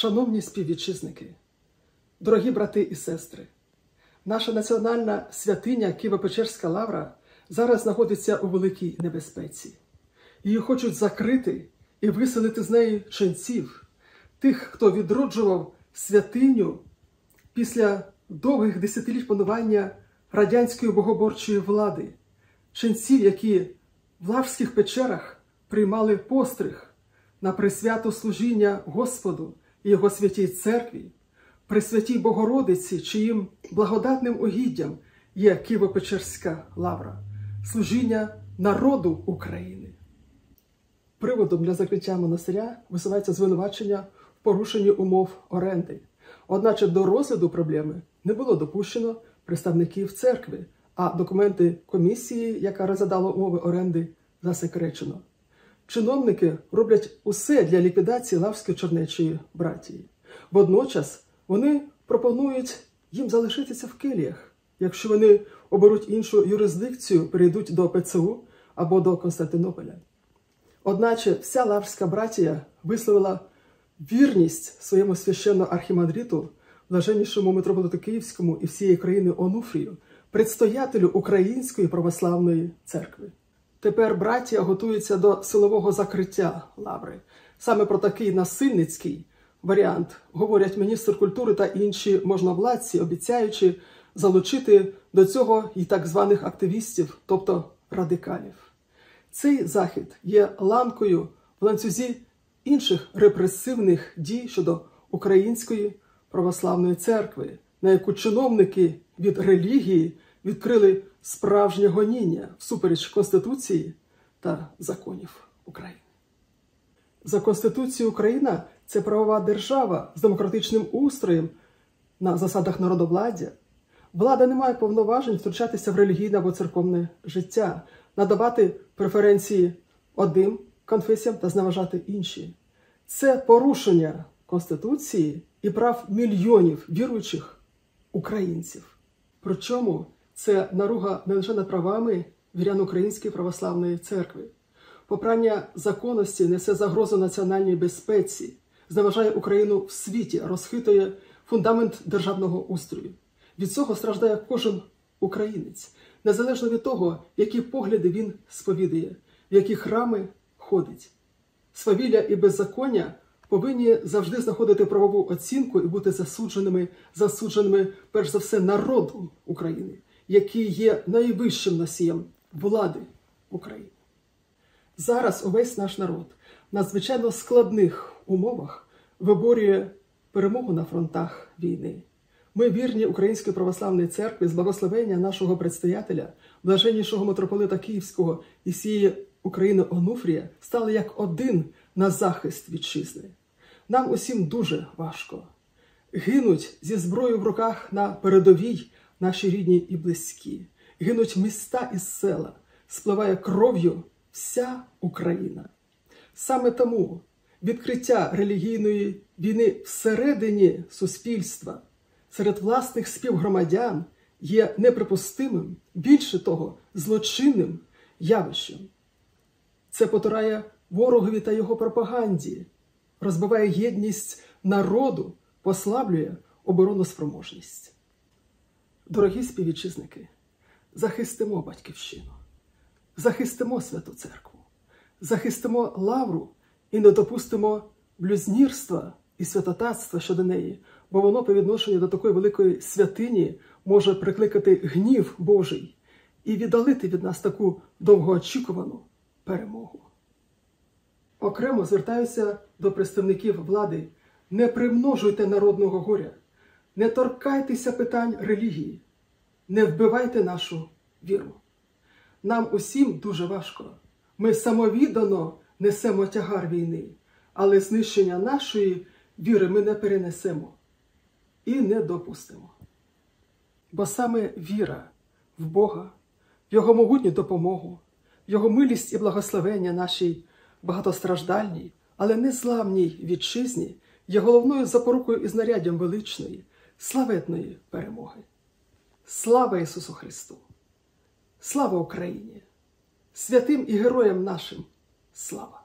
Шановні співвітчизники, дорогі брати і сестри, наша національна святиня Києво-Печерська лавра зараз знаходиться у великій небезпеці. Її хочуть закрити і виселити з неї ченців, тих, хто відроджував святиню після довгих десятиліть панування радянської богоборчої влади, ченців, які в лаврських печерах приймали постриг на присвято служіння Господу Його святій церкві, при святій Богородиці, чиїм благодатним угіддям є Києво-Печерська лавра, служіння народу України. Приводом для закриття монастиря висувається звинувачення в порушенні умов оренди. Одначе до розгляду проблеми не було допущено представників церкви, а документи комісії, яка розглядала умови оренди, засекречено. Чиновники роблять усе для ліквідації лавської чернечої братії. Водночас вони пропонують їм залишитися в келіях, якщо вони оберуть іншу юрисдикцію, перейдуть до ПЦУ або до Константинополя. Одначе вся лаврська братія висловила вірність своєму священному архімандриту, блаженнішому митрополиту Київському і всієї країни Онуфрію, предстоятелю Української православної церкви. Тепер братія готується до силового закриття лаври. Саме про такий насильницький варіант говорять міністр культури та інші можновладці, обіцяючи залучити до цього і так званих активістів, тобто радикалів. Цей захід є ланкою в ланцюзі інших репресивних дій щодо Української православної церкви, на яку чиновники від релігії відкрили справжнє гоніння всупереч Конституції та законів України. За Конституцією Україна це правова держава з демократичним устроєм на засадах народовладдя. Влада не має повноважень втручатися в релігійне або церковне життя, надавати преференції одним конфесіям та зневажати інші. Це порушення Конституції і прав мільйонів віруючих українців. Причому це наруга не лише над правами вірян Української православної церкви. Попрання законності несе загрозу національній безпеці, зневажає Україну в світі, розхитує фундамент державного устрою. Від цього страждає кожен українець, незалежно від того, які погляди він сповідує, в які храми ходить. Свавілля і беззаконня повинні завжди знаходити правову оцінку і бути засудженими, засудженими перш за все народом України, який є найвищим носієм влади в Україні. Зараз увесь наш народ в надзвичайно складних умовах виборює перемогу на фронтах війни. Ми вірні Української православної церкви з благословення нашого предстоятеля, блаженнішого митрополита Київського і всієї України Онуфрія, стали як один на захист вітчизни. Нам усім дуже важко. Гинуть зі зброєю в руках на передовій наші рідні і близькі, гинуть міста і села, спливає кров'ю вся Україна. Саме тому відкриття релігійної війни всередині суспільства серед власних співгромадян є неприпустимим, більше того, злочинним явищем. Це потурає ворогові та його пропаганді, розбиває єдність народу, послаблює обороноспроможність. Дорогі співвітчизники, захистимо батьківщину, захистимо святу церкву, захистимо лавру і не допустимо блюзнірства і святотатства щодо неї, бо воно по відношенню до такої великої святині може прикликати гнів Божий і віддалити від нас таку довгоочікувану перемогу. Окремо звертаюся до представників влади: не примножуйте народного горя, не торкайтеся питань релігії, не вбивайте нашу віру. Нам усім дуже важко. Ми самовіддано несемо тягар війни, але знищення нашої віри ми не перенесемо і не допустимо. Бо саме віра в Бога, в Його могутню допомогу, в Його милість і благословення нашій багатостраждальній, але незламній вітчизні є головною запорукою і знаряддям величної, славетної перемоги. Слава Ісусу Христу! Слава Україні! Святим і героям нашим! Слава!